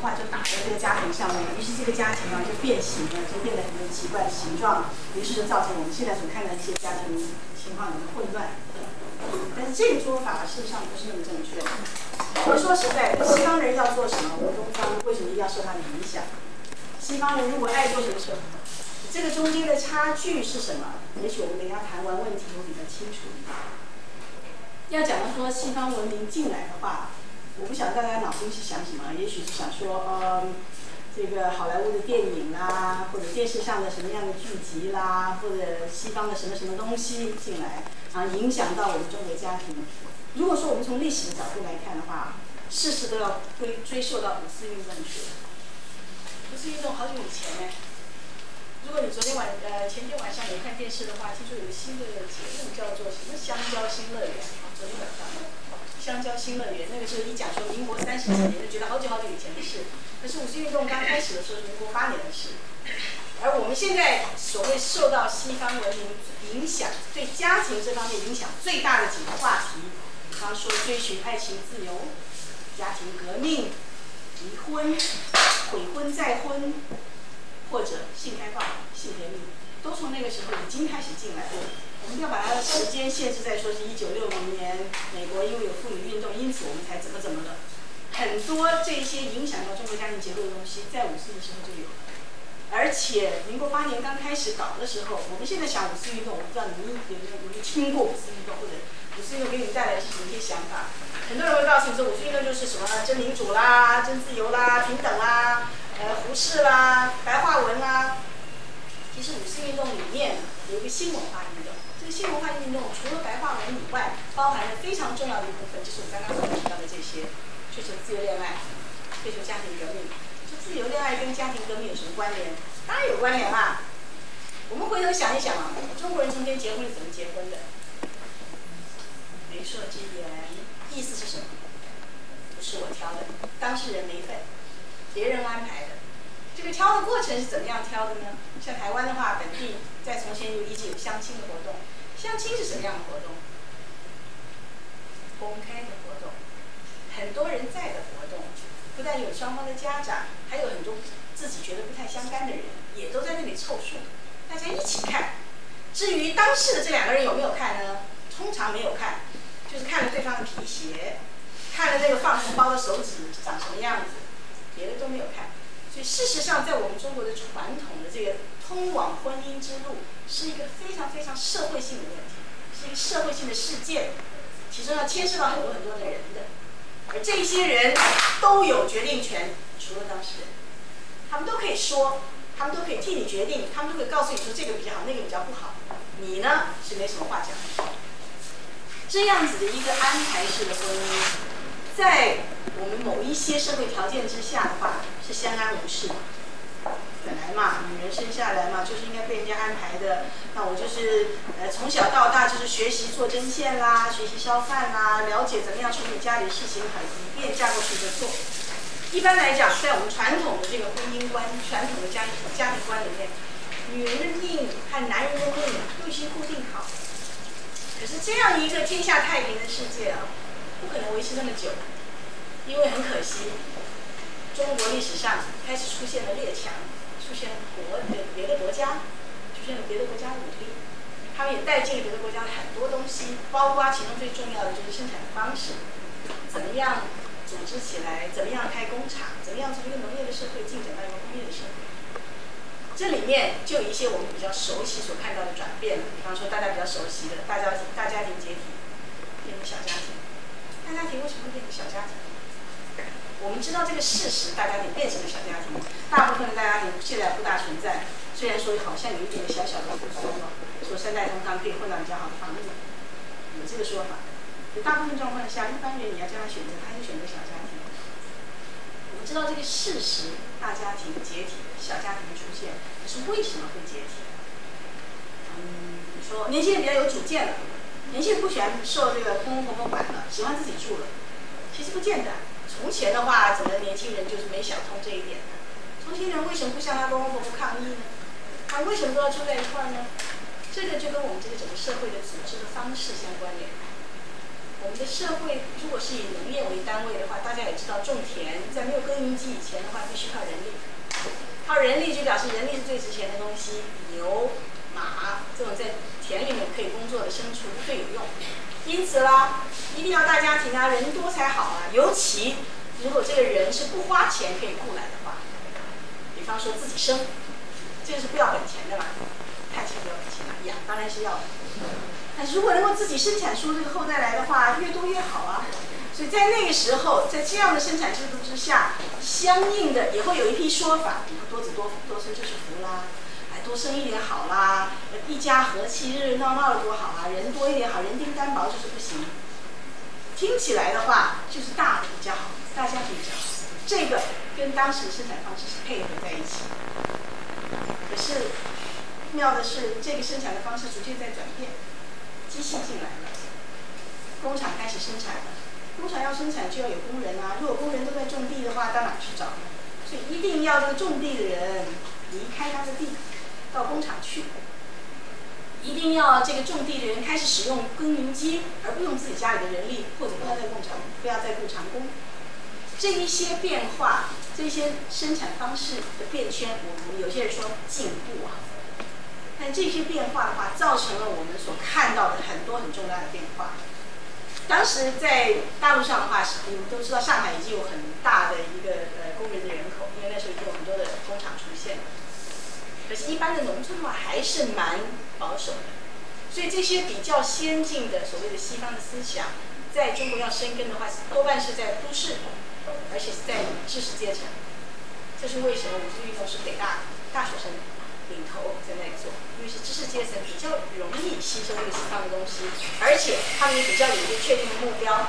话就打在这个家庭上面，于是这个家庭啊就变形了，就变得很多奇怪的形状，于是就造成我们现在所看到一些家庭情况的混乱。但是这个说法事实上不是那么正确。我说实在的，西方人要做什么，我们东方为什么一定要受他的影响？西方人如果爱做什么事，这个中间的差距是什么？也许我们等下谈完问题我比较清楚一点。要讲到说西方文明进来的话，我不晓得大家脑中是想什么，也许是想说，嗯，这个好莱坞的电影啦，或者电视上的什么样的剧集啦，或者西方的什么什么东西进来，啊，影响到我们中国家庭。如果说我们从历史的角度来看的话，事事都要追追溯到五四运动去。五四运动好久以前呢。如果你昨天晚呃前天晚上有看电视的话，听说有个新的节目叫做什么香蕉新乐园啊？昨天晚上香蕉新乐园那个时候一讲说民国三十几年，就觉得好久好久以前的事。可是五四运动刚开始的时候是民国八年的事。而我们现在所谓受到西方文明影响，对家庭这方面影响最大的几个话题。比方说：追寻爱情自由、家庭革命、离婚、悔婚再婚，或者性开放、性革命，都从那个时候已经开始进来了。我们要把它的时间限制在说是一九六零年，美国因为有妇女运动，因此我们才怎么怎么的。很多这些影响到中国家庭结构的东西，在五四的时候就有了。而且民国八年刚开始搞的时候，我们现在想五四运动，我不知道你们有没有有没有听过五四运动，或者。五四运动给你们带来什么一些想法？很多人会告诉你说，五四运动就是什么真民主啦、真自由啦、平等啦、呃，胡适啦、白话文啦。其实五四运动里面有一个新文化运动，这个新文化运动除了白话文以外，包含了非常重要的一部分，就是我刚刚所提到的这些：追求自由恋爱、追求家庭革命。这自由恋爱跟家庭革命有什么关联？当然有关联啦。我们回头想一想啊，中国人中间结婚是怎么结婚的？媒妁之言，意思是什么？不是我挑的，当事人没份，别人安排的。这个挑的过程是怎么样挑的呢？像台湾的话，本地在从前就一直有相亲的活动。相亲是什么样的活动？公开的活动，很多人在的活动。不但有双方的家长，还有很多自己觉得不太相干的人，也都在那里凑数，大家一起看。至于当事的这两个人有没有看呢？通常没有看。就是看了对方的皮鞋，看了那个放红包的手指长什么样子，别的都没有看。所以事实上，在我们中国的传统的这个通往婚姻之路，是一个非常非常社会性的问题，是一个社会性的事件，其中要牵涉到很多很多的人的。而这些人都有决定权，除了当事人，他们都可以说，他们都可以替你决定，他们都可以告诉你说这个比较好，那个比较不好。你呢是没什么话讲。这样子的一个安排式的婚姻，在我们某一些社会条件之下的话，是相安无事。本来嘛，女人生下来嘛，就是应该被人家安排的。那我就是呃，从小到大就是学习做针线啦，学习烧饭啦，了解怎么样处理家里事情，很以便嫁过去就做。一般来讲，在我们传统的这个婚姻观、传统的家庭家庭观里面，女人的命和男人的命都已经固定好。可是这样一个天下太平的世界啊，不可能维持那么久，因为很可惜，中国历史上开始出现了列强，出现了国的别的国家，出现了别的国家的武力，他们也带进了别的国家很多东西，包括其中最重要的就是生产的方式，怎么样组织起来，怎么样开工厂，怎么样从一个农业的社会进展到一个工业的社会。这里面就有一些我们比较熟悉所看到的转变，比方说大家比较熟悉的大家、大家庭解体变成小家庭。大家庭为什么会变成小家庭？我们知道这个事实，大家庭变成了小家庭。大部分的大家庭现在不大存在，虽然说好像有一点小小的复苏了，说三代同堂可以混到比较好的房子，有这个说法。大部分状况下，一般人你要叫他选择，他就选择小家庭。我们知道这个事实，大家庭解体。小家庭出现，可是为什么会解体？嗯，说年轻人比较有主见了，年轻人不喜欢受这个公公婆婆管，喜欢自己住了。其实不见得，从前的话，怎么年轻人就是没想通这一点呢？从前人为什么不向他公公婆婆抗议呢？他为什么都要住在一块儿呢？这个就跟我们这个整个社会的组织的方式相关联。我们的社会如果是以农业为单位的话，大家也知道，种田在没有耕耘机以前的话，必须靠人力。靠人力就表示人力是最值钱的东西，牛、马这种在田里面可以工作的牲畜最有用。因此啦，一定要大家庭啊，人多才好啊。尤其如果这个人是不花钱可以雇来的话，比方说自己生，这个是不要本钱的啦，太钱不要本钱了，养当然是要的。但如果能够自己生产出这个后代来的话，越多越好啊。所以在那个时候，在这样的生产制度之下，相应的也会有一批说法，比如多子多多生就是福啦，多生一点好啦，一家和气，热热闹闹的多好啊，人多一点好，人丁单薄就是不行。听起来的话，就是大的比较好，大家比较好。这个跟当时的生产方式是配合在一起。可是妙的是，这个生产的方式逐渐在转变，机器进来了，工厂开始生产了。工厂要生产就要有工人啊，如果工人都在种地的话，到哪去找呢？所以一定要这个种地的人离开他的地，到工厂去。一定要这个种地的人开始使用耕耘机，而不用自己家里的人力，或者不要再工厂，不要再雇长工。这一些变化，这些生产方式的变迁，我们有些人说进步啊，但这些变化的话，造成了我们所看到的很多很重大的变化。当时在大陆上的话，你们都知道，上海已经有很大的一个呃工人的人口，因为那时候已经有很多的工厂出现了。可是，一般的农村的话，还是蛮保守的。所以，这些比较先进的所谓的西方的思想，在中国要生根的话，多半是在都市，而且是在知识阶层。这是为什么五四运动是北大大学生领头在那里做？因为是知识阶层比较容易吸收这个西方的东西，而且他们也比较有一个确定的目标。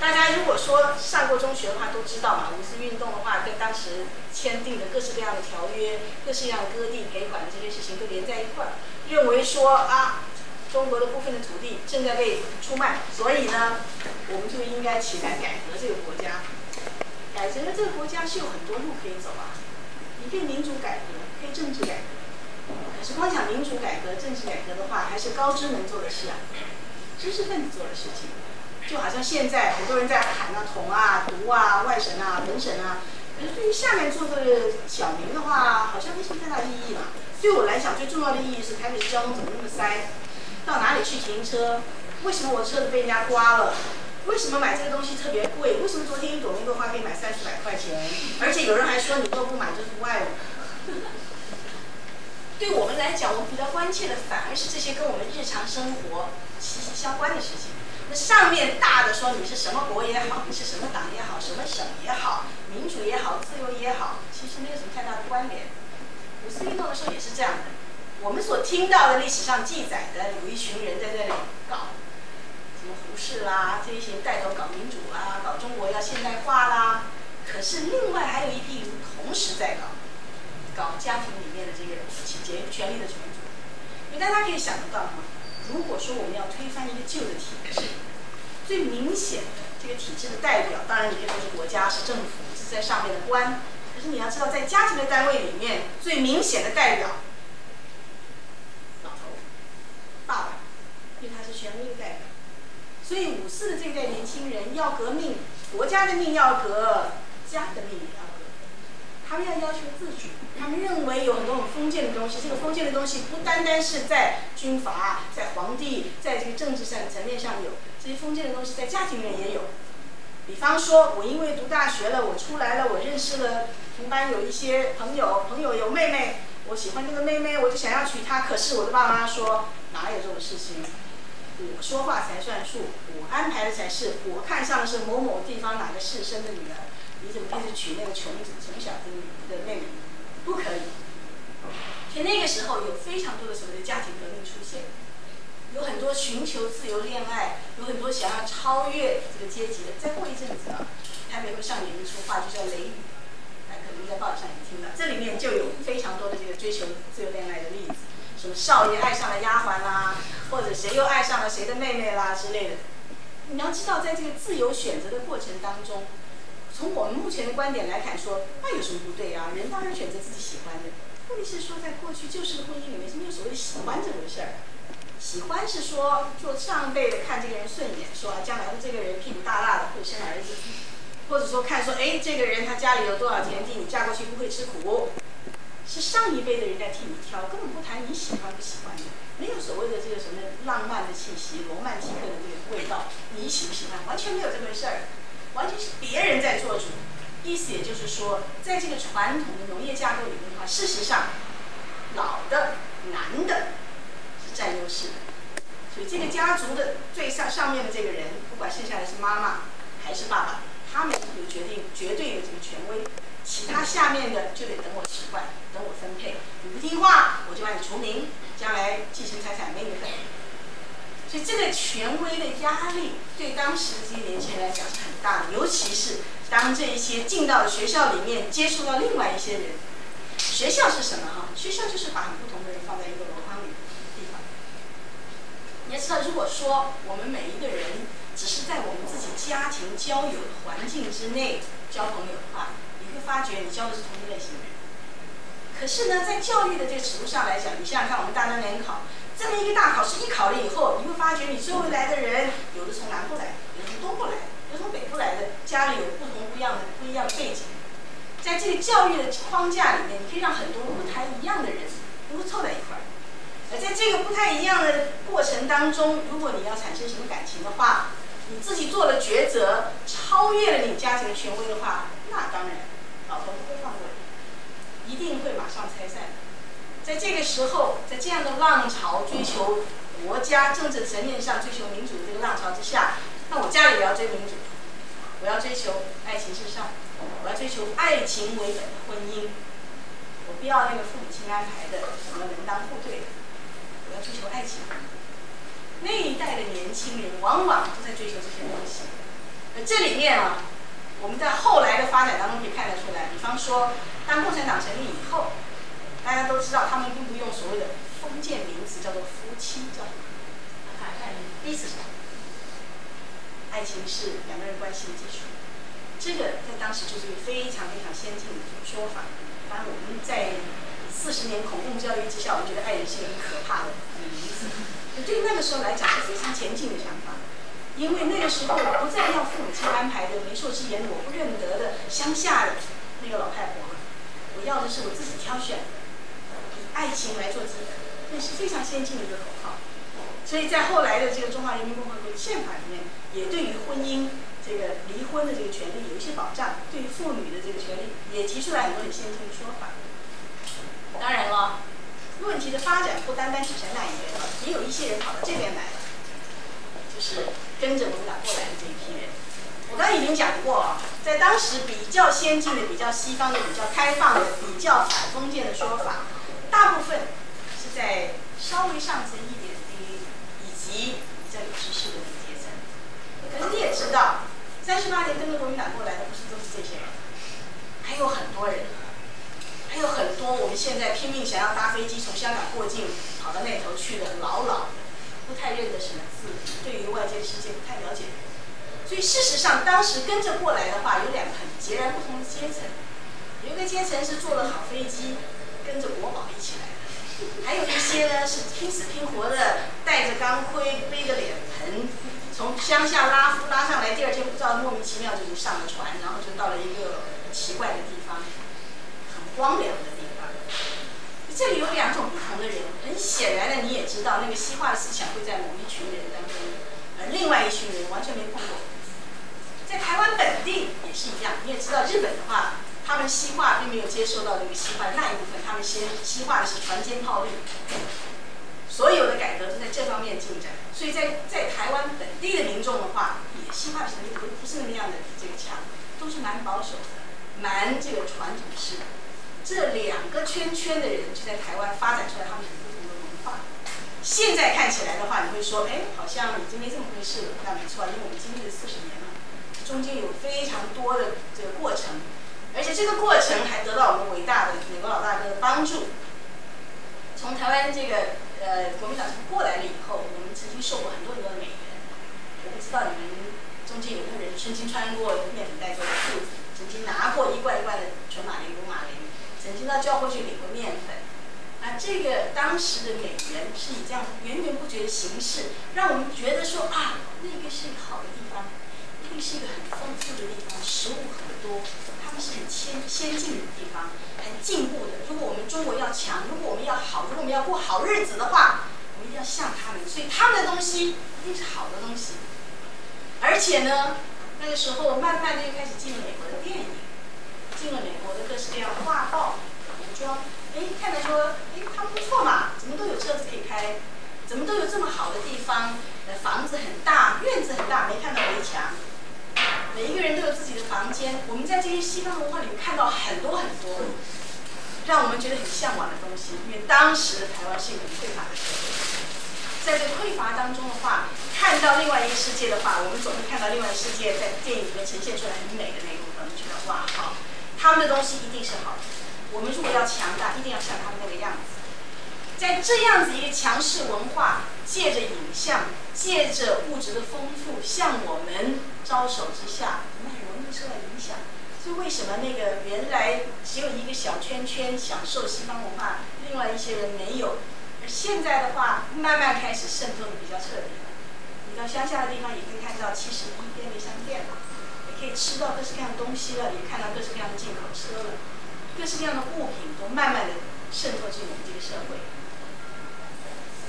大家如果说上过中学的话，都知道嘛，五四运动的话，跟当时签订的各式各样的条约、各式各样的割地赔款的这些事情都连在一块儿，认为说啊，中国的部分的土地正在被出卖，所以呢，我们就应该起来改革这个国家。改革了这个国家是有很多路可以走啊，你可以民主改革，可以政治改革。可是光讲民主改革、政治改革的话，还是高知能做的事啊，知识分子做的事情。就好像现在很多人在喊啊、统啊、独啊、外省啊、本省啊，可是对于下面做的小民的话，好像没什么太大意义嘛。对我来讲，最重要的意义是台北市交通怎么那么塞？到哪里去停车？为什么我车子被人家刮了？为什么买这个东西特别贵？为什么昨天一朵玫瑰花可以买三四百块钱？而且有人还说你若不买就是不爱我。对我们来讲，我们比较关切的反而是这些跟我们日常生活息息相关的事情。那上面大的说你是什么国也好，你是什么党也好，什么省也好，民主也好，自由也好，其实没有什么太大的关联。五四运动的时候也是这样的。我们所听到的历史上记载的，有一群人在这里搞什么胡适啦，这一些带头搞民主啦，搞中国要现代化啦。可是另外还有一批人同时在搞。搞家庭里面的这个权权力的重组，因为大家可以想得到吗？如果说我们要推翻一个旧的体制，最明显的这个体制的代表，当然你可以说是国家，是政府，是在上面的官。可是你要知道，在家庭的单位里面，最明显的代表，老头，爸爸，因为他是权力代表。所以五四的这一代年轻人要革命，国家的命要革，家的命也要，他们要要求自主。他们认为有很多很封建的东西，这个封建的东西不单单是在军阀、在皇帝、在这个政治上层面上有，这些封建的东西在家庭里面也有。比方说，我因为读大学了，我出来了，我认识了同班有一些朋友，朋友有妹妹，我喜欢这个妹妹，我就想要娶她。可是我的爸妈说，哪有这种事情？我说话才算数，我安排的才是，我看上的是某某地方哪个士绅的女儿，你怎么偏是娶那个穷子、穷小子的妹妹？不可以。所以那个时候有非常多的所谓的家庭革命出现，有很多寻求自由恋爱，有很多想要超越这个阶级的。再过一阵子啊，台北会上演一出话，就叫《雷雨》，那可能在报纸上也听到。这里面就有非常多的这个追求自由恋爱的例子，什么少爷爱上了丫鬟啦，或者谁又爱上了谁的妹妹啦之类的。你要知道，在这个自由选择的过程当中。从我们目前的观点来看，说那有什么不对啊？人当然选择自己喜欢的。问题是说，在过去旧式的婚姻里面是没有所谓喜欢这回事儿。喜欢是说做上辈的看这个人顺眼，说啊将来的这个人屁股大大的会生儿子，或者说看说哎这个人他家里有多少田地，你嫁过去不会吃苦，是上一辈的人在替你挑，根本不谈你喜欢不喜欢的，没有所谓的这个什么浪漫的气息、罗曼蒂克的这个味道，你喜不喜欢，完全没有这回事儿，完全是别人在做主。意思也就是说，在这个传统的农业架构里面的话，事实上，老的男的是占优势的。所以这个家族的最上上面的这个人，不管剩下的是妈妈还是爸爸，他们有决定绝对的这个权威。其他下面的就得等我习惯，等我分配。你不听话，我就把你除名，将来继承财产没你份。所以这个权威的压力，对当时的这些年轻人来讲大，尤其是。当这一些进到学校里面，接触到另外一些人，学校是什么哈？学校就是把很不同的人放在一个箩筐里地方。你要知道，如果说我们每一个人只是在我们自己家庭交友的环境之内交朋友的话，你会发觉你交的是同一类型的人。可是呢，在教育的这个尺度上来讲，你想想看，我们大专联考这么一个大考试，一考了以后，你会发觉你周围来的人，有的从南部来，有的从东部来。有从北部来的，家里有不同不一样的不一样的背景，在这个教育的框架里面，你可以让很多不太一样的人能够凑在一块儿。而在这个不太一样的过程当中，如果你要产生什么感情的话，你自己做了抉择，超越了你家庭的权威的话，那当然，老头不会放过你，一定会马上拆散。在这个时候，在这样的浪潮追求国家政治层面上追求民主的这个浪潮之下。那我家里也要追民主，我要追求爱情至上，我要追求爱情为本的婚姻，我不要那个父母亲安排的什么门当户对的，我要追求爱情。那一代的年轻人往往都在追求这些东西。那这里面啊，我们在后来的发展当中可以看得出来，比方说，当共产党成立以后，大家都知道他们并不用所谓的封建名词叫做夫妻，叫什么？第一次。爱情是两个人关系的基础，这个在当时就是一个非常非常先进的说法。当然，我们在四十年恐共教育之下，我们觉得爱人是一个很可怕的名字。对于那个时候来讲是非常前进的想法，因为那个时候不再要父母亲安排的媒妁之言我不认得的乡下的那个老太婆，我要的是我自己挑选，以爱情来做基本，那是非常先进的一个口号。所以在后来的这个中华人民共和国宪法里面，也对于婚姻这个离婚的这个权利有一些保障，对于妇女的这个权利也提出来很多很先进的说法。当然了，问题的发展不单单只是那一边，也有一些人跑到这边来了，就是跟着我们俩过来的这一批人。我刚才已经讲过，在当时比较先进的、比较西方的、比较开放的、比较反封建的说法，大部分是在稍微上层一点。及比较有知识的那个阶层，可是你也知道，三十八年跟着国民党过来的不是都是这些人，还有很多人，还有很多我们现在拼命想要搭飞机从香港过境跑到那头去的老老的，不太认得什么字，对于外界世界不太了解。所以事实上，当时跟着过来的话，有两个很截然不同的阶层，有一个阶层是坐了好飞机，跟着国宝一起来。还有一些呢是拼死拼活的，带着钢盔，背着脸盆，从乡下拉夫拉上来，第二天不知道莫名其妙就上了船，然后就到了一个奇怪的地方，很荒凉的地方。这里有两种不同的人，很显然的你也知道，那个西化的思想会在某一群人当中，而另外一群人完全没碰过。在台湾本地也是一样，你也知道日本的话。他们西化并没有接受到这个西化那一部分，他们先西化的是船坚炮利，所有的改革都在这方面进展。所以在在台湾本地的民众的话，也西化的程度不不是那么样的这个强，都是蛮保守的，蛮这个传统式的。这两个圈圈的人就在台湾发展出来他们很不同的文化。现在看起来的话，你会说，哎，好像已经没这么回事了。那没错，因为我们经历了四十年了，中间有非常多的这个过程。而且这个过程还得到我们伟大的美国老大哥的帮助。从台湾这个呃国民党过来了以后，我们曾经受过很多很多的美元。我不知道你们中间有没有人曾经穿过面粉袋做的裤子，曾经拿过一罐一罐的纯马林、鲁马林，曾经到教会去领过面粉。啊，这个当时的美元是以这样源源不绝的形式，让我们觉得说啊，那个是一个好的地方，那个是一个很丰富的地方，食物很多，先先进的地方，很进步的。如果我们中国要强，如果我们要好，如果我们要过好日子的话，我们一定要像他们。所以他们的东西一定是好的东西。而且呢，那个时候慢慢的就开始进美国的电影，进了美国的各式各样画报、服装，哎，看到说，哎，他们不错嘛，怎么都有车子可以开，怎么都有这么好的地方，房子很大，院子很大，没看到围墙，每一个人都有自己的房间。我们在这些西方文化里面看到很多很多，让我们觉得很向往的东西。因为当时的台湾是一个匮乏的社会。在这匮乏当中的话，看到另外一个世界的话，我们总会看到另外一个世界在电影里面呈现出来很美的那一部分，觉得哇好，他们的东西一定是好的。我们如果要强大，一定要像他们那个样子。在这样子一个强势文化，借着影像，借着物质的丰富，向我们招手之下，我们很容易受到影响。所以为什么那个原来只有一个小圈圈享受西方文化，另外一些人没有？而现在的话，慢慢开始渗透的比较彻底了。你到乡下的地方，也可以看到七十一便利商店了，也可以吃到各式各样的东西了，也看到各式各样的进口车了，各式各样的物品都慢慢的渗透进我们这个社会。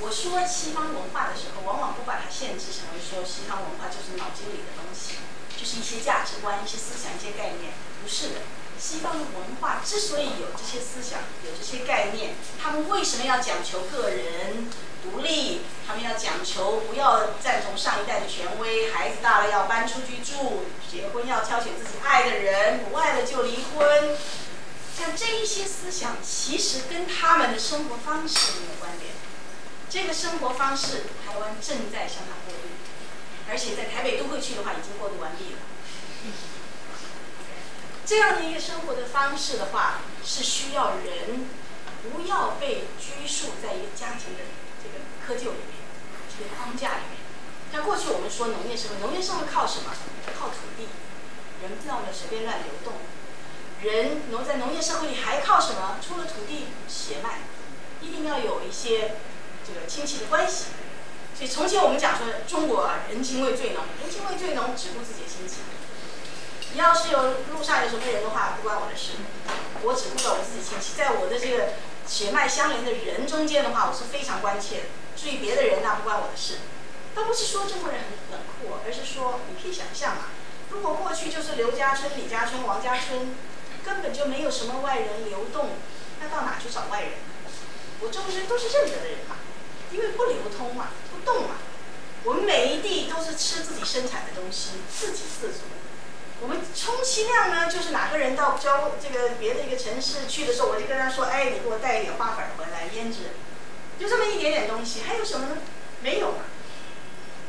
我说西方文化的时候，往往不把它限制成为说西方文化就是脑筋里的东西，就是一些价值观、一些思想、一些概念，不是的。西方的文化之所以有这些思想、有这些概念，他们为什么要讲求个人独立？他们要讲求不要赞同上一代的权威，孩子大了要搬出去住，结婚要挑选自己爱的人，不爱了就离婚。像这一些思想，其实跟他们的生活方式没有关联。这个生活方式，台湾正在向他过渡，而且在台北都会区的话，已经过渡完毕了。这样的一个生活的方式的话，是需要人不要被拘束在一个家庭的这个窠臼里面，这个框架里面。像过去我们说农业社会，农业社会靠什么？靠土地，人不能随便乱流动。人农在农业社会里还靠什么？除了土地，血脉，一定要有一些这个亲戚的关系。所以从前我们讲说中国，人情味最浓，人情味最浓，只顾自己的亲戚。你要是有路上有什么人的话，不关我的事，我只顾到我自己亲戚。在我的这个血脉相连的人中间的话，我是非常关切的。至于别的人，那不关我的事。倒不是说中国人很冷酷，而是说你可以想象嘛，如果过去就是刘家村、李家村、王家村，根本就没有什么外人流动，那到哪去找外人？我周围都是认得的人嘛，因为不流通嘛，不动嘛。我们每一地都是吃自己生产的东西，自给自足。我们充其量呢，就是哪个人到交这个别的一个城市去的时候，我就跟他说：“哎，你给我带一点花粉回来腌制。”就这么一点点东西，还有什么呢？没有嘛。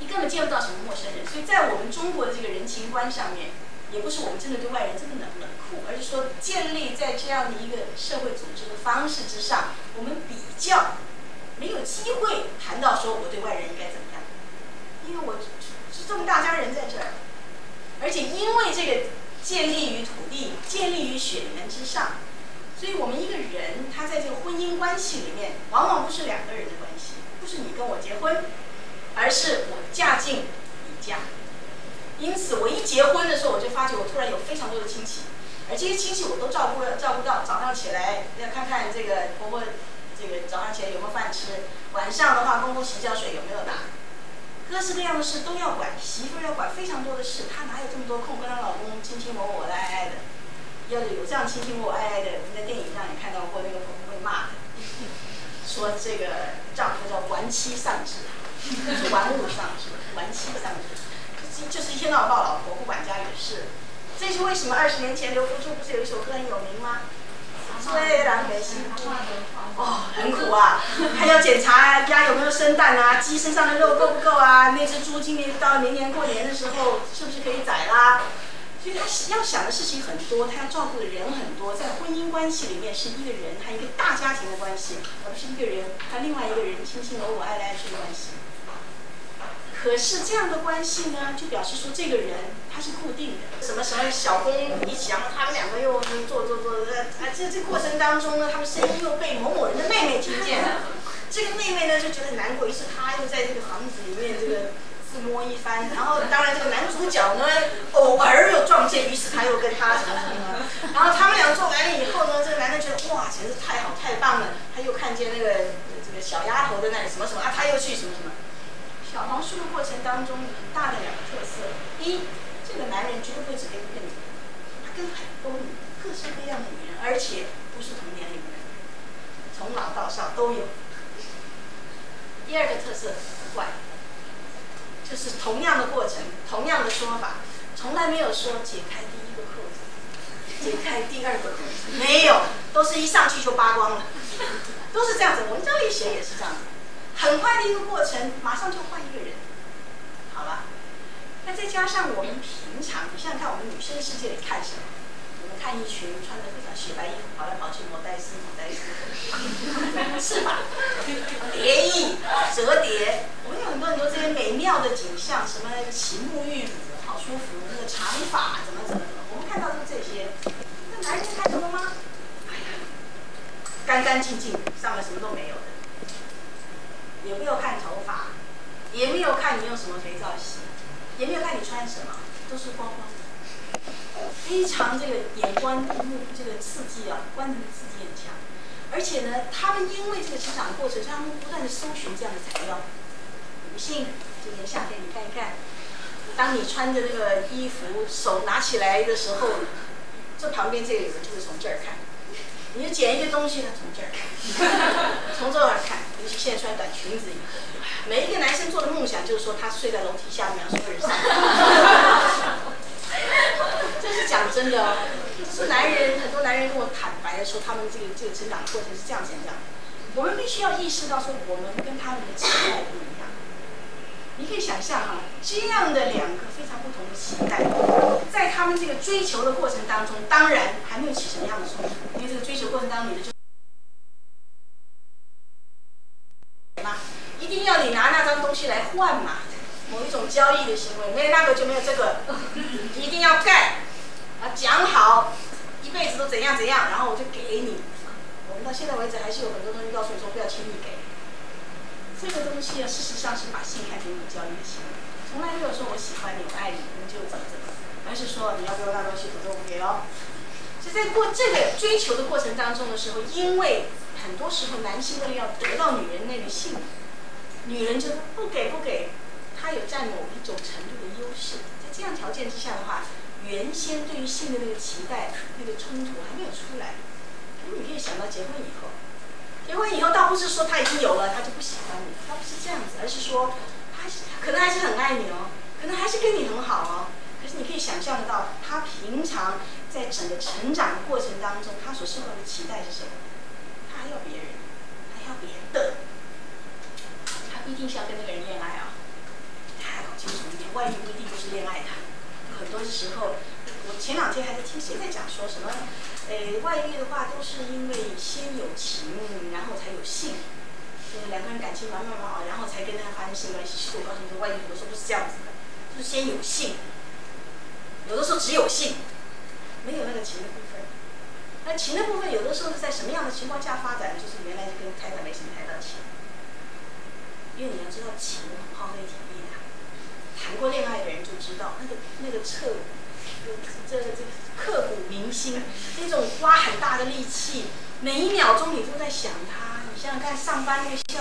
你根本见不到什么陌生人，所以在我们中国的这个人情观上面，也不是我们真的对外人这么冷冷酷，而是说建立在这样的一个社会组织的方式之上，我们比较没有机会谈到说我对外人应该怎么样，因为我是这么大家人在这儿。而且因为这个建立于土地、建立于血缘之上，所以我们一个人他在这个婚姻关系里面，往往不是两个人的关系，不是你跟我结婚，而是我嫁进你家。因此，我一结婚的时候，我就发觉我突然有非常多的亲戚，而这些亲戚我都照顾照顾到。早上起来要看看这个婆婆，这个早上起来有没有饭吃；晚上的话，公公洗脚水有没有拿。各式各样的事都要管，媳妇要管非常多的事，她哪有这么多空跟她老公卿卿我我的爱爱的？要是有这样卿卿我我爱爱的，我们在电影上也看到过，那个婆婆会骂的，说这个丈夫叫玩妻丧志，是玩物丧志，玩妻丧志，就就是一天到晚抱老婆不管家里的事。这是为什么二十年前刘福柱不是有一首歌很有名吗？虽然没辛苦，哦，很苦啊，还要检查鸭有没有生蛋啊，鸡身上的肉够不够啊，那只猪今年到明年过年的时候是不是可以宰啦？所以他要想的事情很多，他要照顾的人很多，在婚姻关系里面是一个人，他一个大家庭的关系，而不是一个人他另外一个人卿卿我我爱来爱去的关系。可是这样的关系呢，就表示说这个人他是固定的。什么什么小公一起，然后他们两个又做做做，呃，啊，这这过程当中呢，他们声音又被某某人的妹妹听见了，这个妹妹呢就觉得难过，于是她又在这个房子里面这个自摸一番，然后当然这个男主角呢偶尔又撞见，于是他又跟他什么什么，然后他们俩做完了以后呢，这个男的觉得哇简直太好太棒了，他又看见那个这个小丫头的那里什么什么啊，他又去什么什么。小黄书的过程当中，很大的两个特色：一，这个男人绝对不会只跟一个女人，他跟很多女人各式各样的女人，而且不是同年龄的人，从老到少都有。第二个特色，怪，就是同样的过程，同样的说法，从来没有说解开第一个扣子，解开第二个扣子，没有，都是一上去就扒光了，都是这样子。文章里写也是这样子。很快的一个过程，马上就换一个人，好了。那再加上我们平常，你想想看，我们女生世界里看什么？我们看一群穿的非常雪白衣服跑来跑去，摩代斯，摩代斯，是吧？叠翼、折叠，我们有很多很多这些美妙的景象，什么奇沐浴乳，好舒服，那个长发怎么怎么怎么，我们看到是这些。那男人看什么吗？哎呀，干干净净，上面什么都没有。也没有看头发，也没有看你用什么肥皂洗，也没有看你穿什么，都是光光的，非常这个眼观目这个刺激啊，观的刺激很强。而且呢，他们因为这个成长过程，他们不断的搜寻这样的材料。不信，今年夏天你看一看，当你穿着那个衣服，手拿起来的时候，这旁边这个人就是从这儿看。你就捡一个东西呢，从这儿看，从这儿看，尤其现在穿短裙子以后，每一个男生做的梦想就是说他睡在楼梯下面，所有人上。这是讲真的哦，是男人，很多男人跟我坦白的说，他们这个这个成长过程是这样这样。我们必须要意识到说，我们跟他们的期待不一样。你可以想象哈，这样的两个非常不同的期待，在他们这个追求的过程当中，当然还没有起什么样的冲突，因为这个追求过程当中，你的就，一定要你拿那张东西来换嘛，某一种交易的行为，没有那个就没有这个，一定要干，啊讲好，一辈子都怎样怎样，然后我就给你。我们到现在为止还是有很多东西告诉你说不要轻易给。这个东西啊，事实上是把性看成一种交易的行为，从来没有说我喜欢你，我爱你，你就怎么怎么，而是说你要给我那东西，否则我不给哦。就在过这个追求的过程当中的时候，因为很多时候男性为了要得到女人那个性，女人就不给不给，他有占某一种程度的优势。在这样条件之下的话，原先对于性的那个期待、那个冲突还没有出来，可你可以想到结婚以后。结婚以后，倒不是说他已经有了，他就不喜欢你，他不是这样子，而是说，他可能还是很爱你哦，可能还是跟你很好哦。可是你可以想象得到，他平常在整个成长的过程当中，他所受到的期待是什么？他还要别人，还要别的，他不一定是要跟那个人恋爱啊。他要搞清楚一点，外遇不一定就是恋爱的，很多时候，我前两天还在听谁在讲说什么。呃，外遇的话都是因为先有情，然后才有性，就是两个人感情蛮蛮蛮好，然后才跟他发生性关系。其实我告诉你，外遇有的时候不是这样子的，就是先有性，有的时候只有性，没有那个情的部分。那情的部分有的时候是在什么样的情况下发展？就是原来就跟太太没什么太大情，因为你要知道情很耗费体力的，谈过恋爱的人就知道那个那个彻。这这刻骨铭心，那种花很大的力气，每一秒钟你都在想他。你想想看，上班那个效